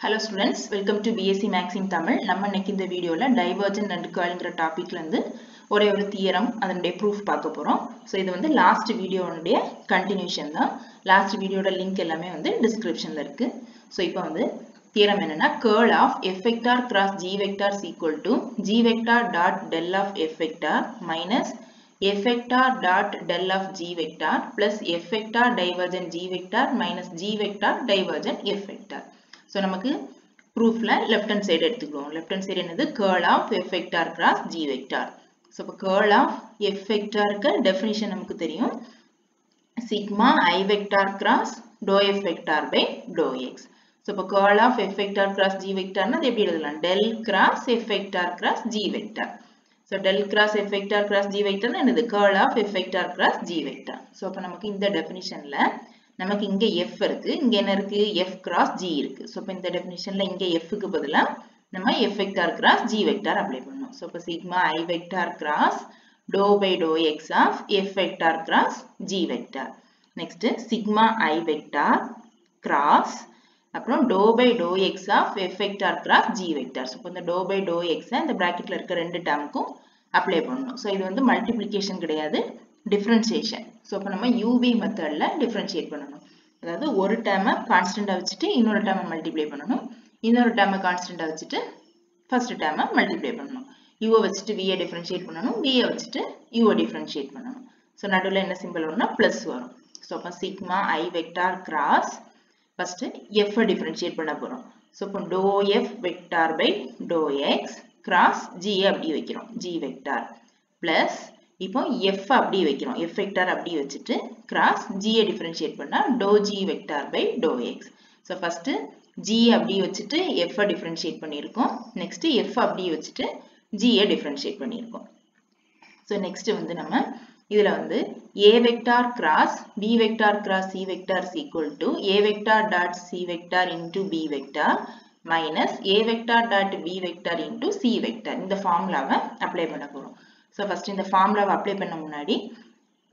Hello students welcome to BSc maxim Tamil நம்ம இன்னைக்கு இந்த வீடியோவில் டைவர்ஜன் அண்ட் கேர்ள்ங்கிற டாப்பிக்லேருந்து ஒரே ஒரு தியரம் அதனுடைய ப்ரூஃப் பார்க்க போகிறோம் ஸோ இது வந்து லாஸ்ட் வீடியோனுடைய கண்டினியூஷன் தான். லாஸ்ட் வீடியோட லிங்க் எல்லாமே வந்து டிஸ்கிரிப்ஷனில் இருக்குது ஸோ இப்போ வந்து தியரம் என்னன்னா curl of F vector cross G vector equal to G vector dot del of F vector minus f vector dot del of g vector plus f vector divergent g vector minus g vector divergent f vector. So நமக்கு proofல left hand side எடுத்துக்கிறோம் left hand side என்னது curl of f vector cross g vector. So இப்போ curl of f vectorக்கு definition நமக்கு தெரியும் sigma i vector cross dou f vector by dou x. So இப்போ curl of f vector cross g vector அது எப்படி எழுதலாம் del cross f vector cross g vector. So del cross f vector cross g vector என்னது curl of f vector cross g vector. So அப்ப நமக்கு இந்த definitionல நமக்கு இங்க f இருக்கு. இங்க என்ன இருக்கு? F cross g இருக்கு. ஸோ இப்போ இந்த டெஃபினிஷன்ல இங்க f க்கு பதிலா நம்ம f vector cross g vector apply பண்ணணும். ஸோ இப்போ sigma i vector cross do by do x of f vector cross g vector next sigma i vector cross அப்புறம் do by do X of F vector cross G vector so இப்போ இந்த to by to எக்ஸை இந்த ப்ராக்கெட்டில் இருக்க ரெண்டு டேர்முக்கும் apply பண்ணணும். So இது வந்து மல்டிப்ளிகேஷன் கிடையாது டிஃப்ரென்சியேஷன் ஸோ இப்போ நம்ம யூவி மெத்தடில் டிஃப்ரென்ஷியேட் பண்ணணும். அதாவது ஒரு டேமை கான்ஸ்டண்ட்டாக வச்சுட்டு இன்னொரு டேர்மை மல்டிப்ளை பண்ணணும். இன்னொரு டேர்மை கான்ஸ்டண்ட்டாக வச்சுட்டு ஃபர்ஸ்ட் டேமை மல்டிப்ளை பண்ணணும். யூவை வச்சுட்டு விஏ டிஃப்ரென்ஷியேட் பண்ணணும். விஏ வச்சுட்டு யூவை டிஃப்ரென்ஷியேட் பண்ணணும். ஸோ நடுவில் என்ன சிம்பிள் வரும்னா ப்ளஸ் வரும். ஸோ அப்போ sigma I vector cross first F differentiate பண்ண போகிறோம் ஸோ இப்போ doe F vector by doe X cross G அப்படி வைக்கிறோம். ஜி வெக்டார் பிளஸ் இப்போ எஃப் அப்படி வைக்கிறோம். எஃப் வெக்டார் அப்படி வச்சுட்டு கிராஸ் ஜியை டிஃபரன்ஷியேட் பண்ணால் do G vector by do X so first G அப்படி வச்சுட்டு எஃப்ஐ டிஃபரன்ஷியேட் பண்ணியிருக்கோம். நெக்ஸ்ட் எஃப் அப்படி வச்சுட்டு ஜியை டிஃபரன்ஷியேட் பண்ணியிருக்கோம். ஸோ நெக்ஸ்ட் வந்து நம்ம இதில் வந்து A vector cross B vector cross C vector is equal to a vector dot c vector into b vector minus a vector dot b vector into c vector. இந்த ஃபார்முலாவை apply பண்ண போகிறோம் so first இந்த ஃபார்முலாவை apply பண்ண முன்னாடி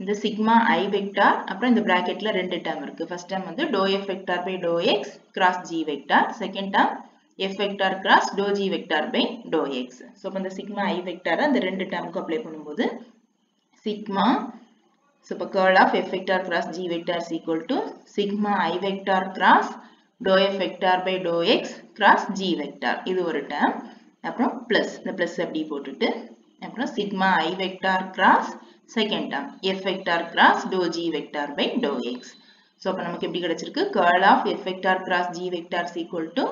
இந்த sigma ஐ vector அப்புறம் இந்த பிராக்கெட்ல ரெண்டு டேர்ம் இருக்கு. ஃபர்ஸ்ட் டேர்ம் வந்து doe F vector by doe X cross G vector second term F vector cross doe G vector by doe X so இப்போ இந்த சிக்மா ஐ வெக்டாரை அந்த ரெண்டு டேர்முக்கு அப்ளை பண்ணும்போது சிக்மா ஸோ இப்போ curl of f vector cross g vector is equal to sigma i vector cross dou f vector by dou x cross g vector. இது ஒரு term. அப்புறம் ப்ளஸ் இந்த ப்ளஸ் அப்படி போட்டுட்டு அப்புறம் sigma I vector cross second term F vector cross do G vector by do X so அப்போ நமக்கு எப்படி கிடைச்சிருக்கு curl of F vector cross G vector equal to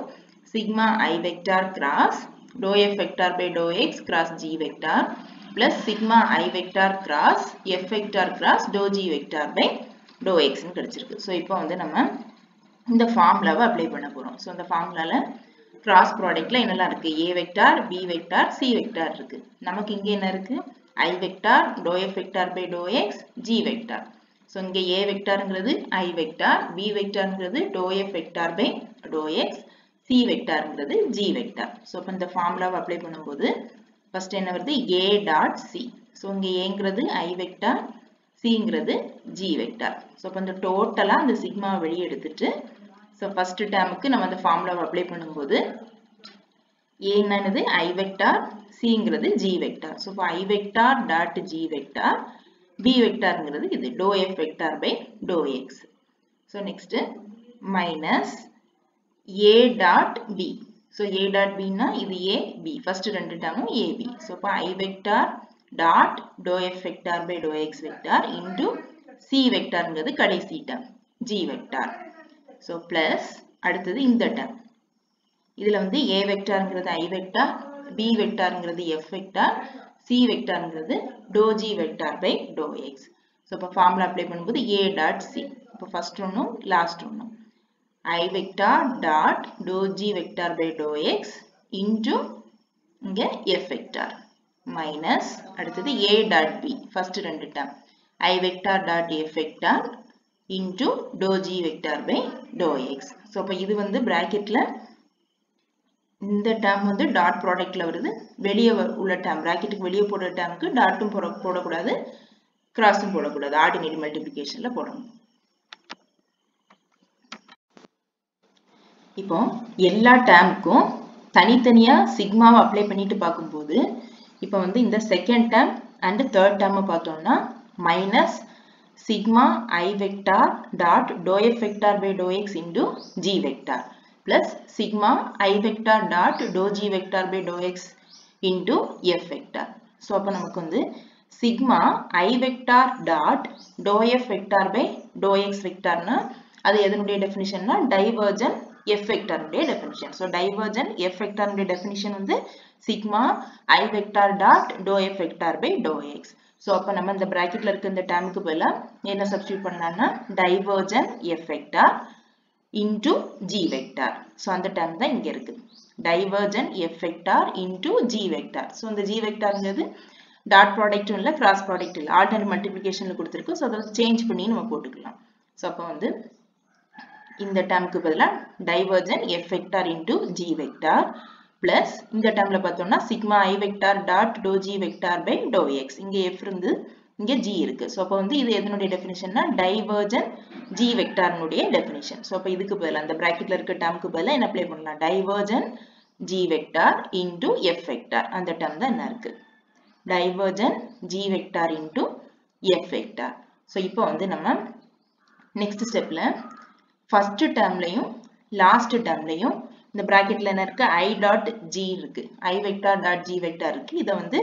sigma I vector cross do F vector by do X cross G vector plus sigma I vector cross F vector cross do G vector by do எக்ஸ்னு கிடைச்சிருக்கு so இப்போ வந்து நம்ம இந்த ஃபார்ம்லாவை apply பண்ண போகிறோம் so அந்த ஃபார்முலாவில் கிராஸ் ப்ராடக்ட்ல என்னெல்லாம் இருக்கு? A vector B vector C vector இருக்கு. நமக்கு இங்கே என்ன இருக்கு? I vector do F vector by do X G vector so இங்கே ஏ வெக்டாருங்கிறது I vector B வெக்டாருங்கிறது do F vector by do X C வெக்டாருங்கிறது G vector so இப்போ இந்த ஃபார்முலாவை அப்ளை பண்ணும்போது ஃபர்ஸ்ட் என்ன வருது? ஏ டாட் சி ஸோ இங்கே ஏங்கிறது ஐ வெக்டார் சிங்கிறது ஜி வெக்டார் ஸோ இப்போ இந்த டோட்டலாக அந்த சிக்மாவை வெளியே எடுத்துட்டு ஸோ ஃபஸ்ட்டு டேமுக்கு நம்ம அந்த ஃபார்முலாவை அப்ளை பண்ணும்போது ஏன்னது ஐ வெக்டார் சிங்கிறது ஜி வெக்டார் ஸோ இப்போ i vector dot g vector B வெக்டாருங்கிறது இது dou f vector by dou x so next minus A dot B so A dot பின்னா இது ஏ பி ஃபர்ஸ்ட் ரெண்டு டேமும் ஏபி ஸோ இப்போ i vector dot dou f vector by dou x vector into C வெக்டார்ங்கிறது கடைசி term g vector so plus அடுத்தது இந்த term இதில் வந்து A வெக்டார்ங்கிறது ஐ வெக்டார் பி வெக்டார்ங்கிறது f vector C வெக்டார்ங்கிறது dou g vector by dou x so இப்போ formula apply பண்ணும்போது A dot C இப்போ ஃபர்ஸ்ட் ஒன்றும் லாஸ்ட் ஒன்றும் i vector dot dou g vector by dou x into இங்க f vector minus அடுத்தது A dot B first ரெண்டு term. I vector dot f vector into dou g vector by dou x. So அப்ப இது வந்து bracketல இந்த term வந்து dot ப்ராடக்ட்ல வருது. வெளியே உள்ள டேர்ம் ப்ராக்கெட்டுக்கு வெளியே போடுற டேர்முக்கு டாட்டும் போட போடக்கூடாது. கிராஸும் போடக்கூடாது. ஆர்டினரி மல்டிபிளிகேஷன்ல போடணும். இப்போ எல்லா டேர்முக்கும் தனித்தனியா சிக்மாவை அப்ளை பண்ணிட்டு பார்க்கும்போது இப்போ வந்து இந்த செகண்ட் டேர்ம் அண்ட் தேர்ட் டேர்மை பார்த்தோம்னா minus sigma i vector dot dou f vector by dou x into g vector plus sigma i vector dot dou g vector by dou x into f vector. So, அப்போ நமக்கு வந்து sigma i vector dot dou f vector by dou x vectorனா அது எதனுடைய டெஃபினிஷன்னா divergence f vector உடைய definition so divergence f vector உடைய definition வந்து sigma i vector dot dou f vector by dou x So அப்போ நம்ம இந்த ப்ராக்கெட்ல இருக்க இந்த டேர்முக்கு பதிலாக என்ன சப்ஸ்டியூட் பண்ணலாம்னா divergence F vector into G vector so அந்த டேர்ம் தான் இங்கே இருக்குது divergence F vector into G vector so இந்த ஜி வெக்டார்ங்கிறது டாட் ப்ராடக்ட்டும் இல்லை கிராஸ் ப்ராடக்ட் இல்லை. ஆல்டர்னேட் மல்டிப்ளிகேஷனில் கொடுத்துருக்கு ஸோ அதை சேஞ்ச் பண்ணி நம்ம போட்டுக்கலாம். ஸோ அப்போ வந்து இந்த டேர்முக்கு பதிலாக divergence f vector into g vector plus இந்த termல பார்த்தோம்னா sigma i vector dot dou g vector by dou x இங்க எஃப் இருந்து இங்க ஜி இருக்கு. ஸோ அப்போ வந்து இது எதனுடைய டெஃபினிஷன்னா டைவர்ஜன் ஜி வெக்டார்னுடைய definition. ஸோ அப்போ இதுக்கு பதில் அந்த bracketல இருக்க termக்கு பதிலாக என்ன அப்ளை பண்ணலாம்? Divergence G vector into f vector. அந்த term தான் என்ன இருக்கு? Divergence G vector into f vector. So இப்போ வந்து நம்ம நெக்ஸ்ட் stepல first டேர்ம்லையும் last டேர்ம்லையும் இந்த பிராக்கெட்ல என்ன இருக்கு ஐ டாட் ஜி இருக்கு I vector dot G vector இருக்கு இதை வந்து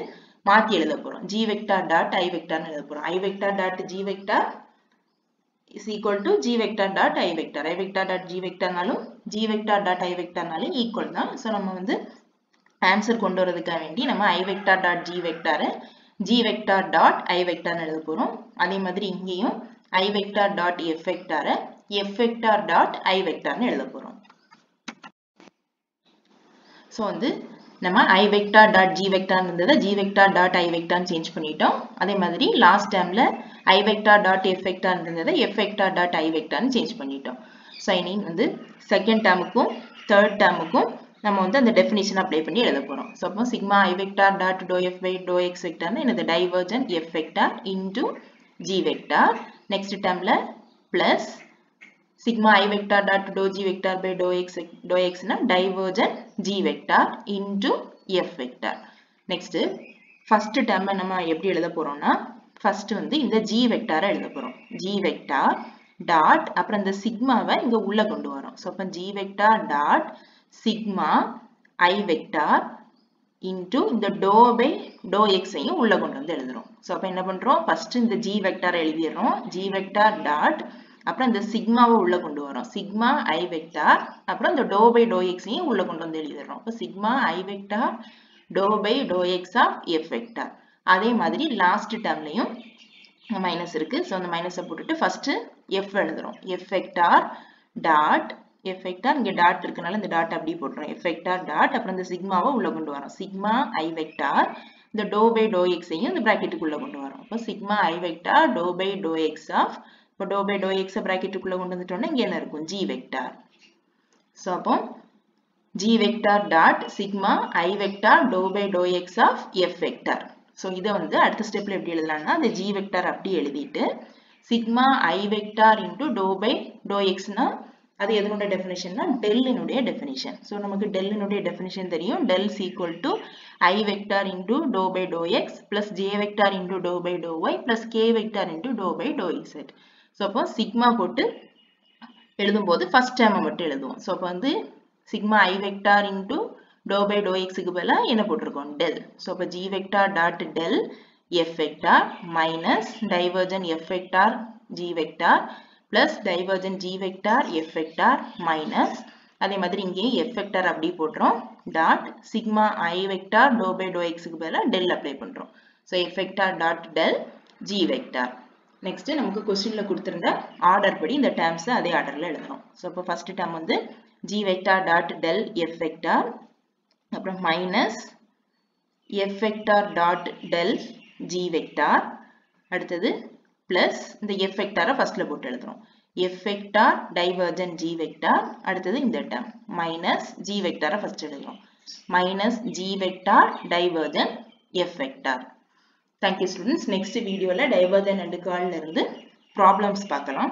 மாத்தி எழுத போறோம் ஜி வெக்டார் டாட் ஐ வெக்டார்னு எழுத போறோம் i vector dot g vector is equal to g vector dot i vector I vector dot G வெக்டார்னாலும் G vector dot ஐ வெக்டார்னாலும் ஈக்குவல் தான் ஸோ நம்ம வந்து ஆன்சர் கொண்டு வரதுக்காக வேண்டி நம்ம ஐ வெக்டார் டாட் ஜி வெக்டாரை ஜி வெக்டார் டாட் ஐ வெக்டார்னு எழுத போறோம் அதே மாதிரி இங்கேயும் ஐ வெக்டார் டாட் எஃப் வெக்டாரை டாட் ஐ வெக்டார்னு எழுத போறோம் ஸோ வந்து நம்ம I vector dot G vector இருந்ததை ஜி வெக்டார் டாட் ஐ வெக்டார்னு சேஞ்ச் பண்ணிட்டோம். அதே மாதிரி லாஸ்ட் டைம்ல ஐ வெக்டார் டாட் எஃப் இருந்ததை எஃப் வெக்டார் டாட் ஐ வெக்டார்னு சேஞ்ச் பண்ணிட்டோம். ஸோ ஐ மீன் வந்து செகண்ட் டேர்முக்கும் தேர்ட் டேர்முக்கும் நம்ம வந்து அந்த டெஃபினிஷன் அப்ளை பண்ணி எழுத போகிறோம் ஸோ அப்போ sigma i vector dot dou f by dou x வெக்டார்னு எனது divergence f vector into g vector next டேர்ம்ல plus sigma i vector dot dou g vector by dou x dou x na divergent g vector into f vector next first term நம்ம எப்படி எழுத போறோம்னா first வந்து இந்த g vector எழுத போறோம் g vector dot அப்புறம் இந்த சிக்மாவை இங்க உள்ள கொண்டு வரோம் so அப்ப g vector dot sigma i vector into இந்த dou by dou x ஐயும் உள்ள கொண்டு வந்து எழுதுறோம் so அப்ப என்ன பண்றோம் first இந்த g vector எழுதிடுறோம் g vector dot அப்புறம் இந்த சிக்மாவை உள்ள கொண்டு வரோம் சிக்மா ஐ வெக்டார் அப்புறம் இந்த டோ பை டோ எக்ஸையும் உள்ள கொண்டு வந்து எழுதிடுறோம். இப்போ sigma i vector dou by dou x of f vector அதே மாதிரி லாஸ்ட் டேர்ம்லையும் மைனஸ் இருக்கு. ஸோ அந்த மைனஸை போட்டுட்டு ஃபர்ஸ்ட் எஃப் எழுதுறோம். F vector dot f vector இங்கே டாட் இருக்கனால இந்த டாட் அப்படி போட்டுரும் எஃப் வெக்டார் டாட் அப்புறம் இந்த சிக்மாவை உள்ள கொண்டு வரோம் சிக்மா ஐ வெக்டார் இந்த டோ பை டோ எக்ஸையும் இந்த ப்ராக்கெட்டுக்குள்ளே கொண்டு வரோம் இப்போ sigma i vector dou by dou x of இப்போ டோ பை டோ எக்ஸை ப்ராக்கெட்டுக்குள்ளே கொண்டு வந்துட்டோம்னா இங்கே என்ன இருக்கும்? ஜி வெக்டார் ஸோ அப்போ g vector dot sigma i vector dou by dou x of f vector so இதை வந்து அடுத்த ஸ்டெப்பில் எப்படி எழுதலாம்னா அந்த ஜி வெக்டார் அப்படி எழுதிட்டு sigma i vector into dou by dou எக்ஸ்னா அது எதனுடைய டெஃபினேஷன்னா டெல்லினுடைய டெஃபினேஷன் ஸோ நமக்கு டெல்லினுடைய டெஃபினேஷன் தெரியும். Del equal to i vector into dou by dou x plus j vector into dou by dou y plus k vector into dou by dou z so அப்போ sigma போட்டு எழுதும்போது first டேர்மை மட்டும் எழுதுவோம். So அப்போ வந்து sigma i vector into dou by dou எக்ஸுக்கு பதிலாக என்ன போட்டிருக்கோம்? டெல் ஸோ அப்போ g vector dot del f vector minus divergence f vector g vector plus divergence g vector f vector minus அதே மாதிரி இங்கேயும் எஃப் வெக்டார் அப்படி போடுறோம் dot sigma i vector dou by dou எக்ஸுக்கு பதிலாக டெல் அப்ளை பண்ணுறோம் so f vector dot del g vector next நமக்கு கொஸ்டின்ல கொடுத்திருந்த ஆர்டர் படி இந்த டேர்ம்ஸ் அதே ஆர்டர்ல எழுதணும். ஸோ இப்போ ஃபர்ஸ்ட் டேர்ம் வந்து G vector dot del F vector அப்புறம் minus F vector dot del G vector அடுத்தது பிளஸ் இந்த எஃப் வெக்டாரை ஃபர்ஸ்ட்ல போட்டு எழுதுறோம் F vector divergence G vector அடுத்தது இந்த டேர்ம் மைனஸ் ஜி வெக்டாரை ஃபர்ஸ்ட் எழுதுறோம் minus G vector divergence F vector thank you students next வீடியோவில் டைவர்ஜன் அண்ட் கால்ல இருந்து ப்ராப்ளம்ஸ் பார்க்கலாம்.